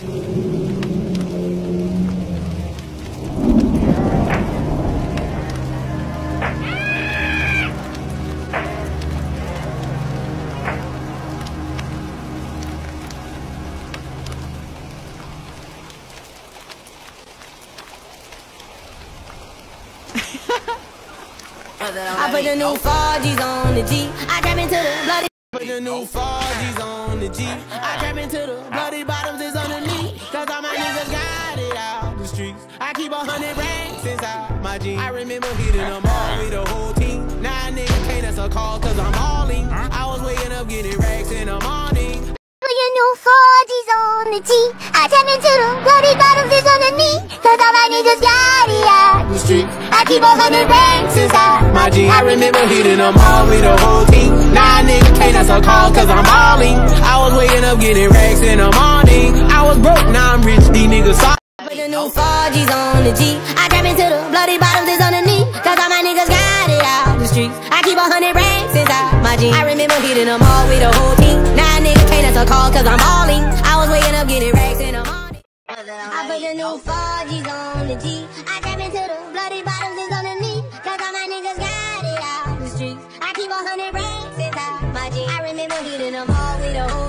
I put the new 4Gs on the Jeep. I trap into the bloody. Put the new 4Gs on the Jeep. I trap into the keep a hundred racks inside my jeans. I remember hitting them all with the whole team. Now nigga can't answer calls cause I'm balling. I was waking up getting racks in the morning. Put your new 4Gs on the Jeep. I trap into the bloody bottoms is underneath. Cause all my niggas got it out the streets. I keep a hundred racks inside my jeans. I remember hitting them all with the whole team. Now nigga can't answer calls cause I'm balling. I was waking up getting racks in the morning. I was broke, now I'm rich, these the Jeep. I trap into the bloody bottoms is on. Cause all my niggas got it out the streets. I keep a hundred racks inside my jeans. I remember hitting them all with a whole team. Now niggas nigga can't answer call cause I'm all in. I was waking up getting racks in the morning. I put the new 4G's on the Jeep. I trap into the bloody bottoms is on. Cause all my niggas got it out the streets. I keep a hundred racks inside my jeans. I remember hitting them all with a whole